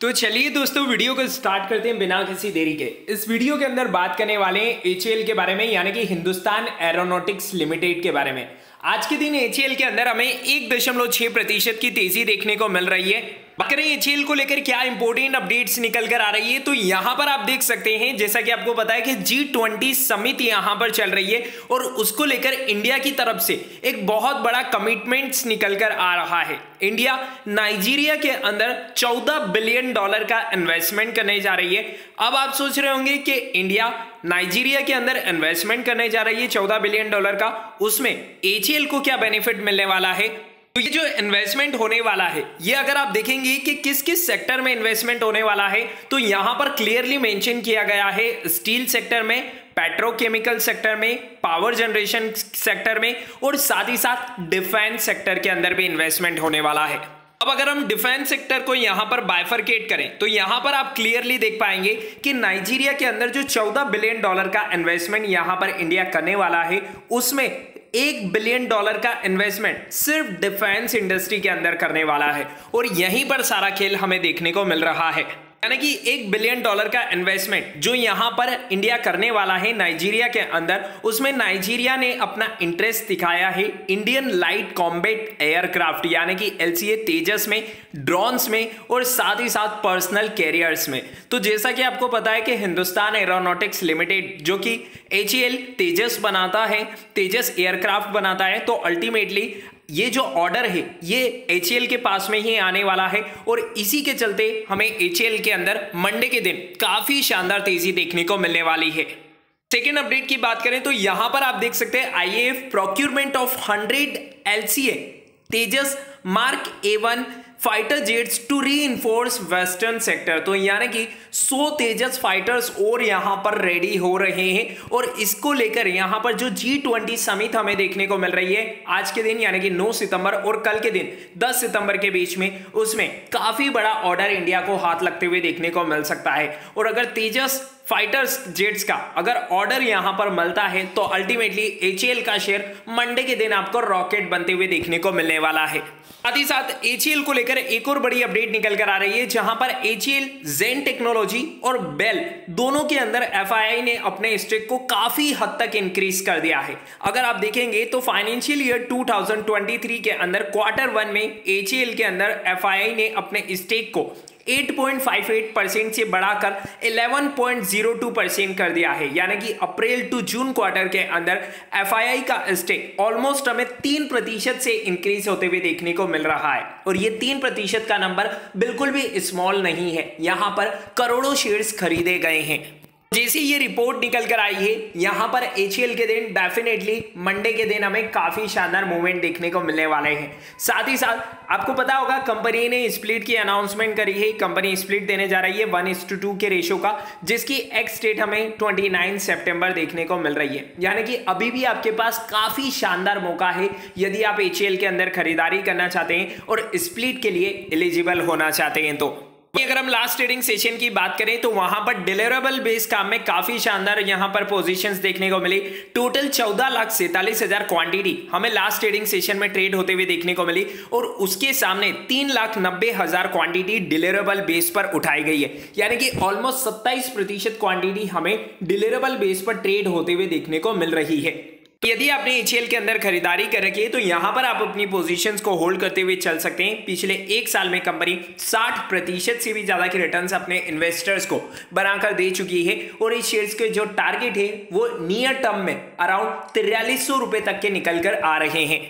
तो चलिए दोस्तों वीडियो को स्टार्ट करते हैं बिना किसी देरी के। इस वीडियो के अंदर बात करने वाले हैं एच के बारे में, यानी कि हिंदुस्तान एरोनॉटिक्स लिमिटेड के बारे में। आज के दिन एच के अंदर हमें एक दशमलव छह प्रतिशत की तेज़ी देखने को मिल रही है। बात करें एचएल को लेकर क्या इंपोर्टेंट अपडेट्स निकल कर आ रही है? तो यहाँ पर आप देख सकते हैं, जैसा कि आपको पता है कि जी ट्वेंटी समिट यहाँ पर चल रही है और उसको लेकर इंडिया की तरफ़ से एक बहुत बड़ा कमिटमेंट्स निकल कर आ रहा है। इंडिया नाइजीरिया के अंदर 14 बिलियन डॉलर का इन्वेस्टमेंट करने जा रही है। अब आप सोच रहे होंगे कि इंडिया नाइजीरिया के अंदर इन्वेस्टमेंट करने जा रही है 14 बिलियन डॉलर का। उसमें एचएल को क्या बेनिफिट मिलने वाला है? ये जो इन्वेस्टमेंट होने वाला है, ये अगर आप देखेंगे कि किस किस सेक्टर में इन्वेस्टमेंट होने वाला है तो यहाँ पर क्लियरली मेंशन किया गया है स्टील सेक्टर में पेट्रोकेमिकल सेक्टर में पावर जनरेशन सेक्टर में और साथ ही साथ डिफेंस सेक्टर के अंदर भी इन्वेस्टमेंट होने वाला है। अब अगर हम डिफेंस सेक्टर को यहाँ पर बाइफरकेट करें तो यहाँ पर आप क्लियरली देख पाएँगे कि नाइजीरिया के अंदर जो 14 बिलियन डॉलर का इन्वेस्टमेंट यहाँ पर इंडिया करने वाला है, उसमें एक बिलियन डॉलर का इन्वेस्टमेंट सिर्फ़ डिफेंस इंडस्ट्री के अंदर करने वाला है। और यहीं पर सारा खेल हमें देखने को मिल रहा है। यानी कि एक बिलियन डॉलर का इन्वेस्टमेंट जो यहाँ पर इंडिया करने वाला है नाइजीरिया के अंदर, उसमें नाइजीरिया ने अपना इंटरेस्ट दिखाया है इंडियन लाइट कॉम्बेट एयरक्राफ्ट यानी कि एलसीए तेजस में ड्रोन्स में और साथ ही साथ पर्सनल कैरियर्स में। तो जैसा कि आपको पता है कि हिंदुस्तान एरोनॉटिक्स लिमिटेड जो कि एच तेजस बनाता है, तेजस एयरक्राफ्ट बनाता है तो अल्टीमेटली ये जो ऑर्डर है, ये एच के पास में ही आने वाला है और इसी के चलते हमें एचएल के अंदर मंडे के दिन काफ़ी शानदार तेज़ी देखने को मिलने वाली है। सेकेंड अपडेट की बात करें तो यहाँ पर आप देख सकते हैं I F procurement of hundred LCA Tejas mark A one fighter jets to reinforce western sector तो यानी कि 100 तेजस फाइटर्स और यहाँ पर रेडी हो रहे हैं और इसको लेकर यहाँ पर जो जी ट्वेंटी समिट हमें देखने को मिल रही है आज के दिन, यानी कि 9 सितंबर और कल के दिन 10 सितंबर के बीच में, उसमें काफ़ी बड़ा ऑर्डर इंडिया को हाथ लगते हुए देखने को मिल सकता है। और अगर तेजस फाइटर्स जेट्स का अगर ऑर्डर यहाँ पर मिलता है तो अल्टीमेटली एचएल का शेयर मंडे के दिन आपको रॉकेट बनते हुए देखने को मिलने वाला है। साथ ही साथ एचएल को लेकर एक और बड़ी अपडेट निकल कर आ रही है, जहाँ पर एचएल जेन टेक्नोलॉजी और बेल दोनों के अंदर एफआईआई ने अपने स्टेक को काफ़ी हद तक इंक्रीज कर दिया है। अगर आप देखेंगे तो फाइनेंशियल ईयर 2023 के अंदर क्वार्टर वन में एचएल के अंदर एफआईआई ने अपने स्टेक को 8.58 परसेंट से बढ़ाकर 11.02 परसेंट कर दिया है। यानी कि अप्रैल टू जून क्वार्टर के अंदर एफआईआई का स्टेक ऑलमोस्ट हमें तीन प्रतिशत से इंक्रीज होते हुए देखने को मिल रहा है। और ये तीन प्रतिशत का नंबर बिल्कुल भी स्मॉल नहीं है। यहाँ पर करोड़ों शेयर्स खरीदे गए हैं। जैसे ये रिपोर्ट निकल कर आई है, यहाँ पर एच के दिन डेफिनेटली मंडे के दिन हमें काफ़ी शानदार मूवमेंट देखने को मिलने वाले हैं। साथ ही साथ, आपको पता होगा कंपनी ने स्प्लिट की अनाउंसमेंट करी है। कंपनी स्प्लिट देने जा रही है वन इस टू टू के रेशो का, जिसकी एक्स डेट हमें ट्वेंटी नाइन सेप्टेम्बर देखने को मिल रही है। यानी कि अभी भी आपके पास काफ़ी शानदार मौका है, यदि आप एच के अंदर खरीदारी करना चाहते हैं और स्प्लिट के लिए एलिजिबल होना चाहते हैं तो। अगर हम लास्ट ट्रेडिंग सेशन की बात करें तो वहाँ पर डिलीवरेबल बेस काम में काफ़ी शानदार यहाँ पर पोजीशंस देखने को मिली। टोटल चौदह लाख सैतालीस हज़ार क्वांटिटी हमें लास्ट ट्रेडिंग सेशन में ट्रेड होते हुए देखने को मिली और उसके सामने तीन लाख नब्बे हज़ार क्वांटिटी डिलीवरेबल बेस पर उठाई गई है। यानी कि ऑलमोस्ट सत्ताईस प्रतिशत क्वांटिटी हमें डिलीवरेबल बेस पर ट्रेड होते हुए देखने को मिल रही है। यदि आपने एचएल के अंदर खरीदारी कर रखी है तो यहाँ पर आप अपनी पोजीशंस को होल्ड करते हुए चल सकते हैं। पिछले एक साल में कंपनी 60 प्रतिशत से भी ज़्यादा के रिटर्न्स अपने इन्वेस्टर्स को बनाकर दे चुकी है। और इस शेयर्स के जो टारगेट है, वो नियर टर्म में अराउंड तिरयालीस रुपए तक के निकल कर आ रहे हैं।